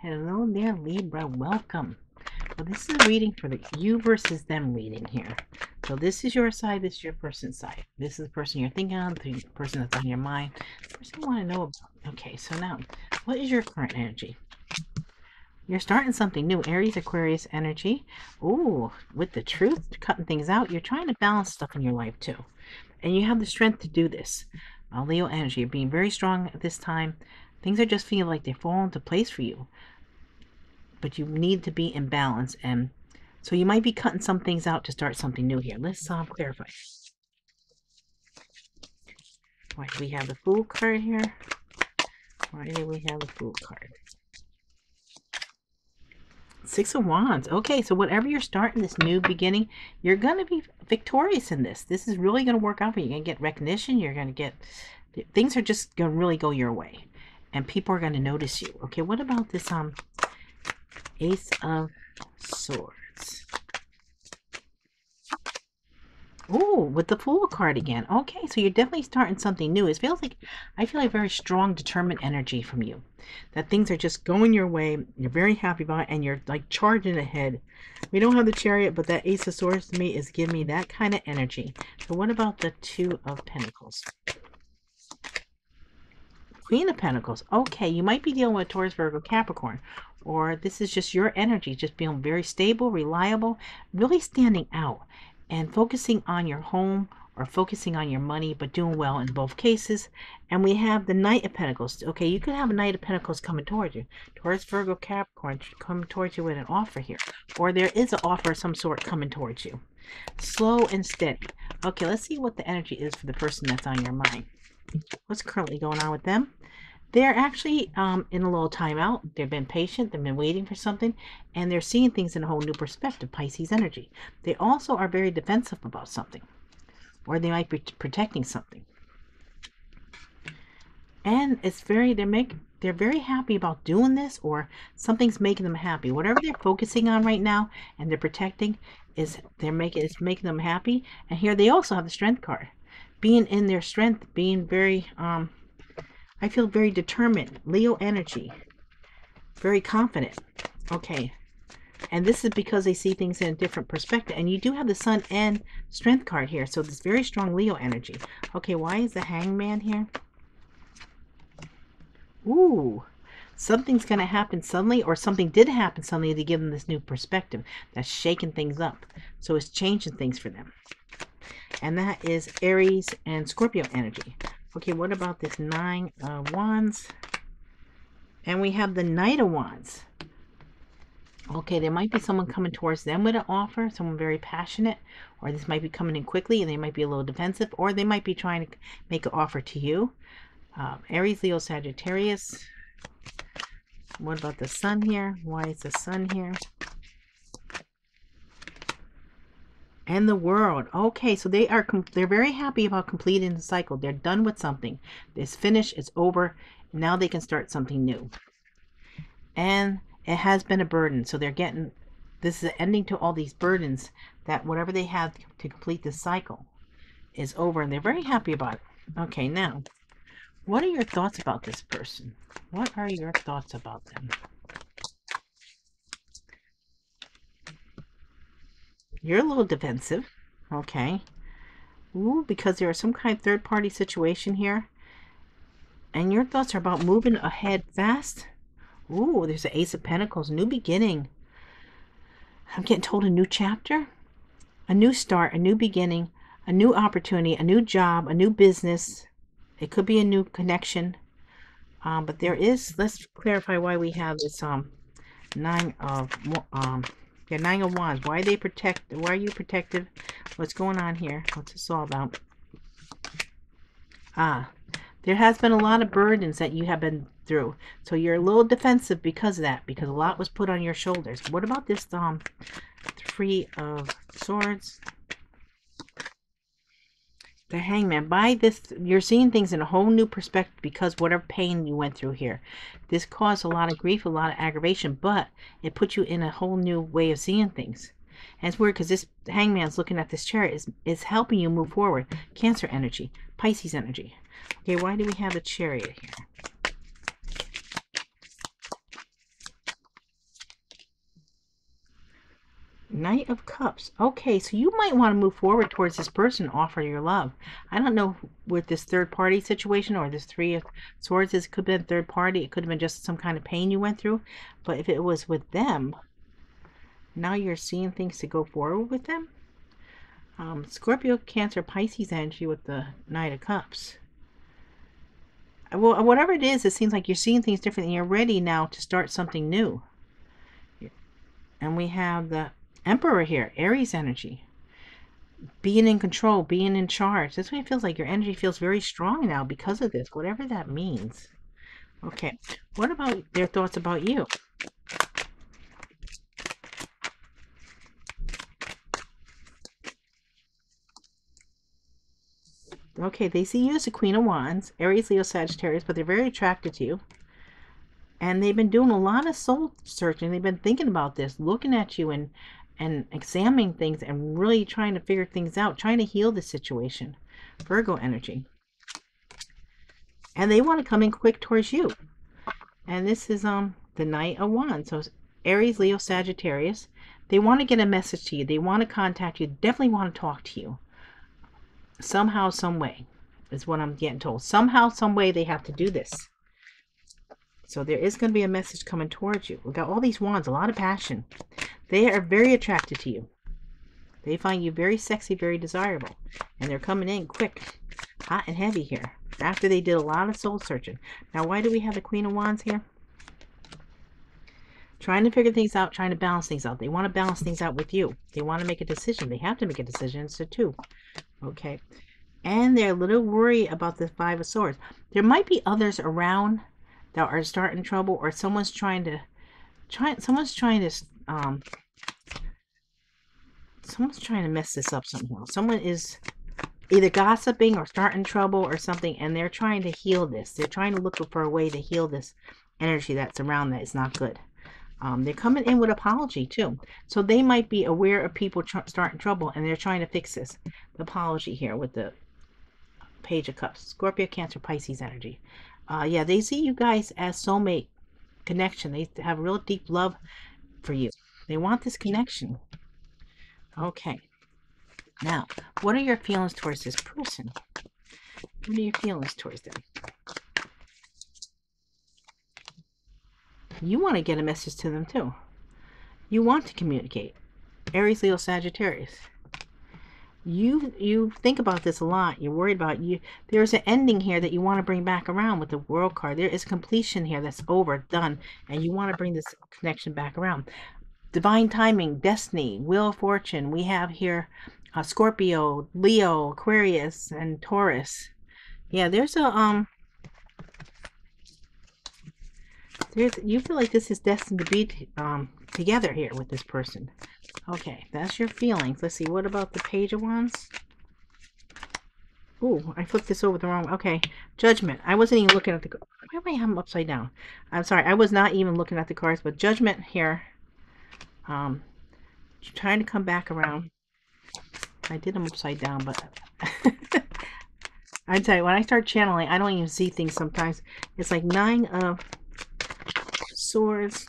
Hello there, Libra. Welcome. Well, this is a reading for the you versus them reading here. So this is your side, this is your person's side. This is the person you're thinking of, the person that's on your mind, the person you want to know about. Okay, so now, what is your current energy? You're starting something new. Aries, Aquarius energy. Ooh, with the truth, cutting things out. You're trying to balance stuff in your life too. And you have the strength to do this. Uh, Leo energy. Being very strong at this time. Things are just feeling like they fall into place for you. But you need to be in balance. And so you might be cutting some things out to start something new here. Let's um, clarify. Why do we have the Fool card here? Why do we have the Fool card? Six of Wands. Okay, so whatever you're starting, this new beginning, you're going to be victorious in this. This is really going to work out for you. You're going to get recognition. You're going to get, things are just going to really go your way. And people are going to notice you. Okay, what about this um Ace of Swords? Oh, with the Fool card again. Okay, so you're definitely starting something new. It feels like, I feel like very strong, determined energy from you. That things are just going your way. You're very happy about it, and you're like charging ahead. We don't have the Chariot, but that Ace of Swords to me is giving me that kind of energy. So what about the Two of Pentacles? Queen of Pentacles. Okay, you might be dealing with Taurus, Virgo, Capricorn. Or this is just your energy, just being very stable, reliable, really standing out and focusing on your home or focusing on your money, but doing well in both cases. And we have the Knight of Pentacles. Okay, you could have a Knight of Pentacles coming towards you. Taurus, Virgo, Capricorn coming towards you with an offer here. Or there is an offer of some sort coming towards you. Slow and steady. Okay, let's see what the energy is for the person that's on your mind. What's currently going on with them? They're actually um, in a little timeout. They've been patient. They've been waiting for something. And they're seeing things in a whole new perspective, Pisces energy. They also are very defensive about something. Or they might be protecting something. And it's very, they're make, they're very happy about doing this or something's making them happy. Whatever they're focusing on right now and they're protecting is they're making, it's making them happy. And here they also have the strength card. Being in their strength, being very, um, I feel very determined. Leo energy. Very confident. Okay. And this is because they see things in a different perspective. And you do have the Sun and Strength card here. So this very strong Leo energy. Okay, why is the Hangman here? Ooh. Something's going to happen suddenly or something did happen suddenly to give them this new perspective that's shaking things up. So it's changing things for them. And that is Aries and Scorpio energy. Okay, what about this Nine of Wands? And we have the Knight of Wands. Okay, there might be someone coming towards them with an offer, someone very passionate, or this might be coming in quickly and they might be a little defensive, or they might be trying to make an offer to you. Um, Aries, Leo, Sagittarius. What about the sun here? Why is the sun here? And the world. Okay, so they are they're very happy about completing the cycle. They're done with something. It's finished. It's over. Now they can start something new. And it has been a burden, so they're getting this is an ending to all these burdens that whatever they have to complete this cycle is over, and they're very happy about it. Okay, now, what are your thoughts about this person? What are your thoughts about them? You're a little defensive. Okay. Ooh, because there is some kind of third party situation here. And your thoughts are about moving ahead fast. Ooh, there's the Ace of Pentacles. New beginning. I'm getting told a new chapter. A new start, a new beginning, a new opportunity, a new job, a new business. It could be a new connection. Um, but there is, let's clarify why we have this um, nine of um, yeah, Nine of Wands. Why are they protect? Why are you protective? What's going on here? What's this all about? Ah, there has been a lot of burdens that you have been through. So you're a little defensive because of that, because a lot was put on your shoulders. What about this um three of swords? The hangman. By this you're seeing things in a whole new perspective because whatever pain you went through here. This caused a lot of grief a lot of aggravation but it put you in a whole new way of seeing things. And it's weird because this hangman's looking at this chariot is, is helping you move forward. Cancer energy pisces energy. Okay why do we have a chariot here Knight of Cups. Okay, so you might want to move forward towards this person, offer your love. I don't know with this third party situation or this Three of Swords, this could have been third party. It could have been just some kind of pain you went through. But if it was with them, now you're seeing things to go forward with them. Um, Scorpio, Cancer, Pisces energy with the Knight of Cups. Well, whatever it is, it seems like you're seeing things differently. You're ready now to start something new. And we have the Emperor here, Aries energy. Being in control, being in charge. That's what it feels like. Your energy feels very strong now because of this, whatever that means. Okay, what about their thoughts about you? Okay, they see you as a Queen of Wands, Aries, Leo, Sagittarius, but they're very attracted to you. And they've been doing a lot of soul searching. They've been thinking about this, looking at you and and examining things and really trying to figure things out, trying to heal the situation. Virgo energy. And they want to come in quick towards you. And this is um the Knight of Wands. So Aries, Leo, Sagittarius. They want to get a message to you. They want to contact you. Definitely want to talk to you. Somehow, some way is what I'm getting told. Somehow, some way they have to do this. So there is going to be a message coming towards you. We've got all these wands, a lot of passion. They are very attracted to you. They find you very sexy, very desirable. And they're coming in quick, hot and heavy here. After they did a lot of soul searching. Now, why do we have the Queen of Wands here? Trying to figure things out, trying to balance things out. They want to balance things out with you. They want to make a decision. They have to make a decision. It's a two. Okay. And they're a little worried about the Five of Swords. There might be others around that are starting trouble or someone's trying to try someone's trying to um someone's trying to mess this up somehow. Someone is either gossiping or starting trouble or something and they're trying to heal this. They're trying to look for a way to heal this energy that's around that is not good. Um, they're coming in with apology too. So they might be aware of people tr starting trouble and they're trying to fix this. The apology here with the Page of Cups. Scorpio, Cancer, Pisces energy. Uh, yeah, they see you guys as soulmate connection. They have real deep love for you. They want this connection. Okay. Now, what are your feelings towards this person? What are your feelings towards them? You want to get a message to them too. You want to communicate. Aries, Leo, Sagittarius. You you think about this a lot. You're worried about you. There's an ending here that you want to bring back around with the World card. There is completion here that's over, done, and you want to bring this connection back around. Divine timing, destiny, of fortune. We have here uh, Scorpio, Leo, Aquarius, and Taurus. Yeah, there's a um There's, you feel like this is destined to be um, together here with this person. Okay, that's your feelings. Let's see, what about the Page of Wands? Ooh, I flipped this over the wrong... Okay, Judgment. I wasn't even looking at the... Why am I I'm upside down? I'm sorry, I was not even looking at the cards, but Judgment here. Um, trying to come back around. I did them upside down, but... I tell you, when I start channeling, I don't even see things sometimes. It's like nine of swords.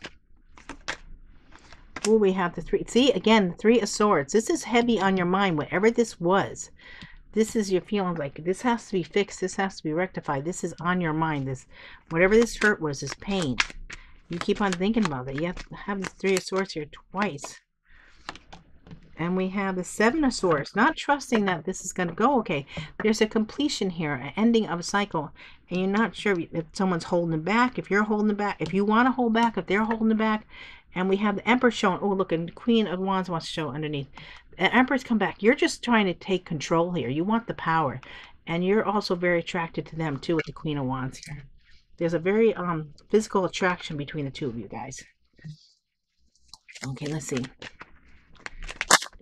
Oh, we have the three. See, again, three of swords. This is heavy on your mind, whatever this was. This is your feeling like this has to be fixed. This has to be rectified. This is on your mind. This, whatever this hurt was, this pain. You keep on thinking about it. You have to have the three of swords here twice. And we have the Seven of Swords, not trusting that this is going to go okay. There's a completion here, an ending of a cycle. And you're not sure if someone's holding it back, if you're holding back, if you want to hold back, if they're holding back. And we have the Emperor showing. Oh, look, and the Queen of Wands wants to show underneath. The Emperor's come back. You're just trying to take control here. You want the power. And you're also very attracted to them, too, with the Queen of Wands here. There's a very um physical attraction between the two of you guys. Okay, let's see.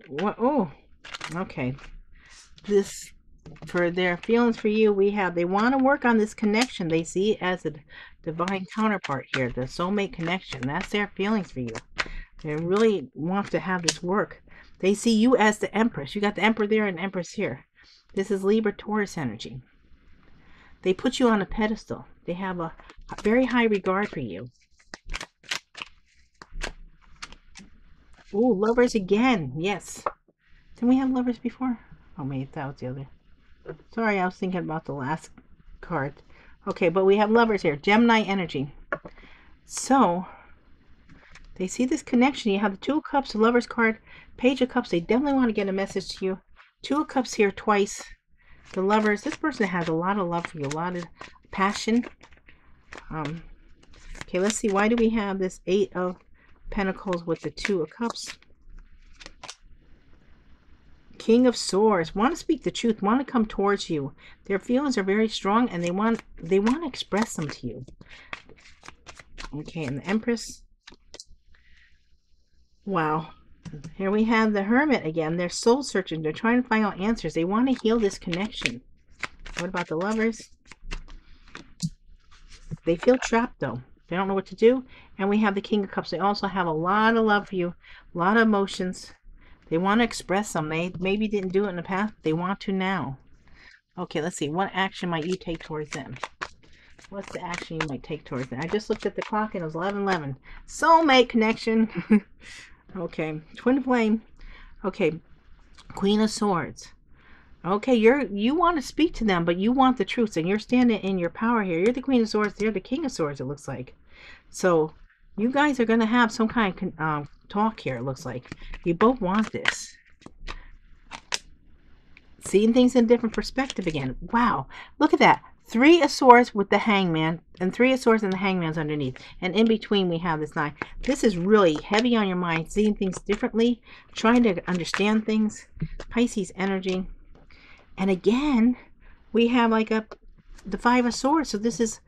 What? Oh, okay. This for their feelings for you, we have they want to work on this connection. They see it as a divine counterpart here, the soulmate connection. That's their feelings for you. They really want to have this work. They see you as the Empress. You got the Emperor there and Empress here. This is Libra Taurus energy. They put you on a pedestal. They have a very high regard for you. Ooh, lovers again. Yes. Didn't we have lovers before? Oh, maybe that was the other. Sorry, I was thinking about the last card. Okay, but we have lovers here. Gemini energy. So, they see this connection. You have the Two of Cups, the Lovers card, Page of Cups. They definitely want to get a message to you. Two of Cups here twice. The Lovers. This person has a lot of love for you, a lot of passion. Um, okay, let's see. Why do we have this Eight of Pentacles with the Two of Cups? King of Swords want to speak the truth, want to come towards you. Their feelings are very strong, and they want they want to express them to you. Okay, and the Empress. Wow. Here we have the Hermit again. They're soul searching. They're trying to find out answers. They want to heal this connection. What about the lovers? They feel trapped though. They don't know what to do. And we have the King of Cups. They also have a lot of love for you, a lot of emotions. They want to express them. They maybe didn't do it in the past, they want to now. Okay, let's see. What action might you take towards them? What's the action you might take towards them? I just looked at the clock and it was 11 11. Soulmate connection. okay, twin flame. Okay, Queen of Swords. Okay, you're you want to speak to them, but you want the truth, and you're standing in your power here. You're the Queen of Swords. They're the King of Swords. It looks like. So you guys are going to have some kind of um, talk here, it looks like. You both want this. Seeing things in a different perspective again. Wow. Look at that. Three of swords with the hangman, and three of swords and the hangman's underneath. And in between we have this nine. This is really heavy on your mind, seeing things differently, trying to understand things. Pisces energy. And again, we have like a the five of swords. So this is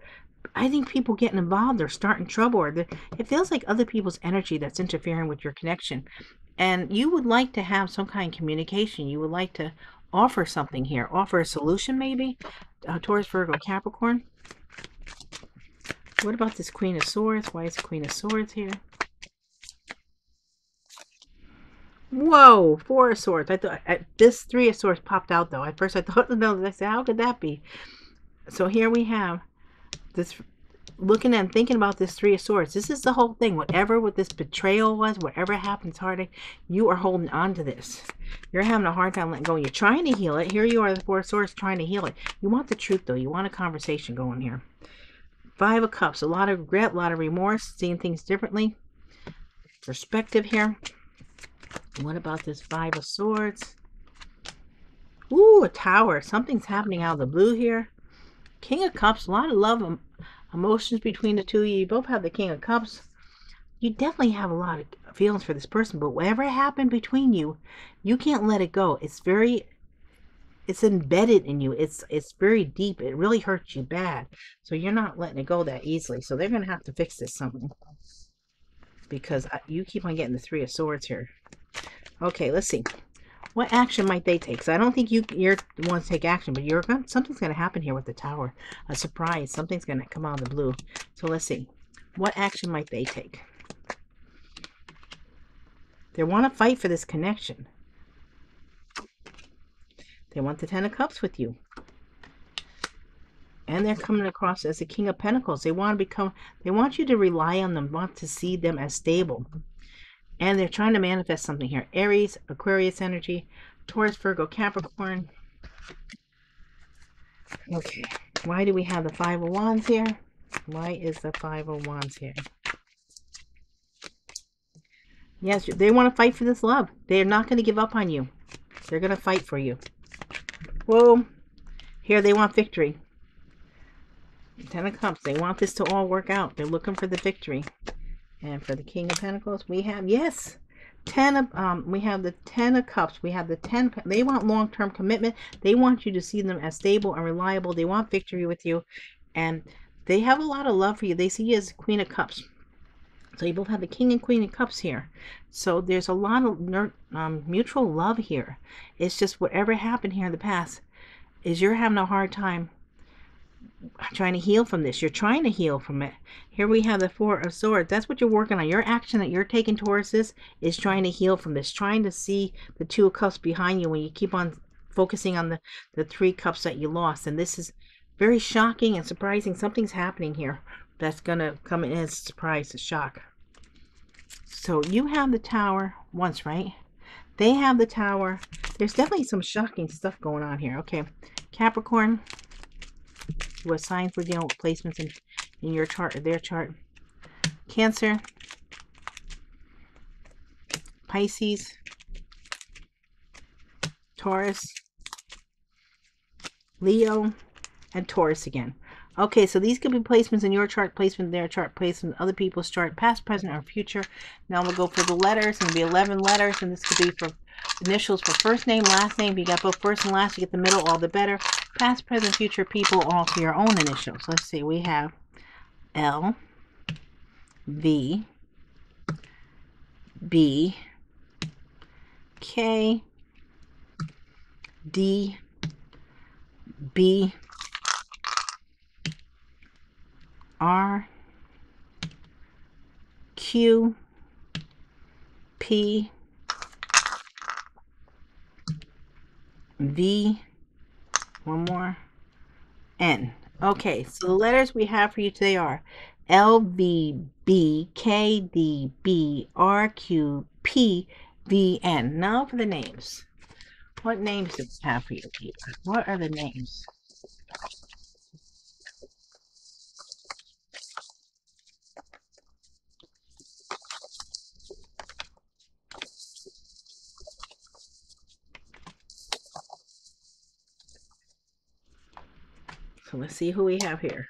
I think people getting involved, they're starting trouble, or it feels like other people's energy that's interfering with your connection. And you would like to have some kind of communication. You would like to offer something here, offer a solution maybe. Uh, Taurus, Virgo, Capricorn. What about this Queen of Swords? Why is the Queen of Swords here? Whoa, Four of Swords. I thought I, this Three of Swords popped out though. At first I thought, no, I said, how could that be? So here we have this looking and thinking about this three of swords. This is the whole thing. Whatever what this betrayal was whatever happens heartache you are holding on to this. You're having a hard time letting go. You're trying to heal it. Here you are the four of swords trying to heal it. You want the truth though. You want a conversation going here. Five of cups. A lot of regret a lot of remorse seeing things differently. Perspective here what about this five of swords Ooh, a tower. Something's happening out of the blue here. King of Cups, a lot of love emotions between the two of you. You both have the King of Cups. You definitely have a lot of feelings for this person, but whatever happened between you, you can't let it go. It's very it's embedded in you. It's it's very deep. It really hurts you bad. So you're not letting it go that easily. So they're going to have to fix this something. Because you keep on getting the 3 of swords here. Okay, let's see. What action might they take? Because I don't think you you're the one to take action, but you're going something's going to happen here with the tower. A surprise. Something's going to come out of the blue. So let's see. What action might they take? They want to fight for this connection. They want the Ten of Cups with you. And they're coming across as the King of Pentacles. They want to become, they want you to rely on them, want to see them as stable. And they're trying to manifest something here. Aries, Aquarius energy, Taurus, Virgo, Capricorn. Okay. Why do we have the Five of Wands here? Why is the Five of Wands here? Yes, they want to fight for this love. They're not going to give up on you. They're going to fight for you. Whoa. Here they want victory. Ten of Cups. They want this to all work out. They're looking for the victory. And for the King of Pentacles, we have, yes, 10 of, um, we have the 10 of Cups. We have the 10, they want long-term commitment. They want you to see them as stable and reliable. They want victory with you. And they have a lot of love for you. They see you as Queen of Cups. So you both have the King and Queen of Cups here. So there's a lot of um, mutual love here. It's just whatever happened here in the past is you're having a hard time trying to heal from this. You're trying to heal from it. Here we have the Four of Swords. That's what you're working on. Your action that you're taking towards this is trying to heal from this. Trying to see the Two of Cups behind you when you keep on focusing on the, the three cups that you lost. And this is very shocking and surprising. Something's happening here that's going to come in as a surprise, a shock. So you have the tower once, right? They have the tower. There's definitely some shocking stuff going on here. Okay, Capricorn, what signs we're dealing with placements in, in your chart or their chart. Cancer, Pisces, Taurus, Leo, and Taurus again. Okay, so these could be placements in your chart, placement in their chart, placement in other people's chart, past, present, or future. Now we'll go for the letters, and be 11 letters, and this could be for initials for first name, last name. If you got both first and last, you get the middle, all the better. Past, present, future people, all for your own initials. Let's see, we have L, V, B, K, D, B, R, Q, P, V, one more, N. Okay, so the letters we have for you today are L, V, B, K, D, B, R, Q, P, V, N. Now for the names. What names do we have for you, Peter? What are the names? So let's see who we have here.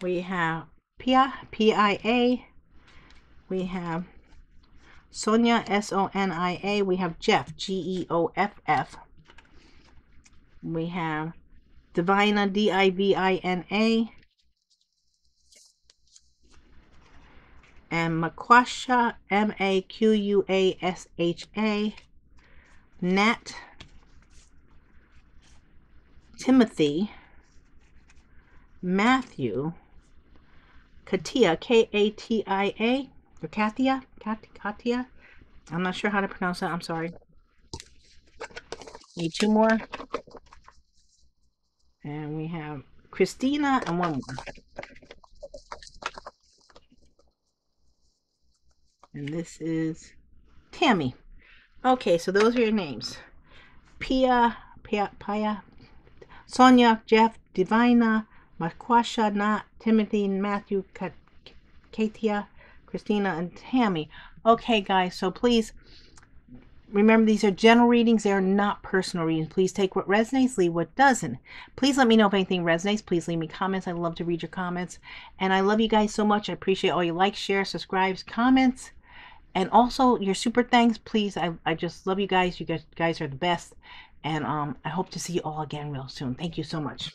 We have Pia, P-I-A. We have Sonia, S-O-N-I-A. We have Geoff, G-E-O-F-F. We have Divina, D-I-V-I-N-A. And Maquasha, M-A-Q-U-A-S-H-A. Nat, Timothy, Matthew, Katia, K-A-T-I-A, or Katia, Kat Katia. I'm not sure how to pronounce that. I'm sorry. Need two more. And we have Christina and one more. And this is Tammy. Okay, so those are your names. Pia, Pia, Pia, Sonia, Geoff, Divina, Maquasha, Nat, Timothy, Matthew, Katia, Christina, and Tammy. Okay, guys, so please remember these are general readings. They are not personal readings. Please take what resonates, leave what doesn't. Please let me know if anything resonates. Please leave me comments. I love to read your comments. And I love you guys so much. I appreciate all your likes, shares, subscribes, comments, and also your super thanks. Please, I, I just love you guys. You guys, guys are the best. And um, I hope to see you all again real soon. Thank you so much.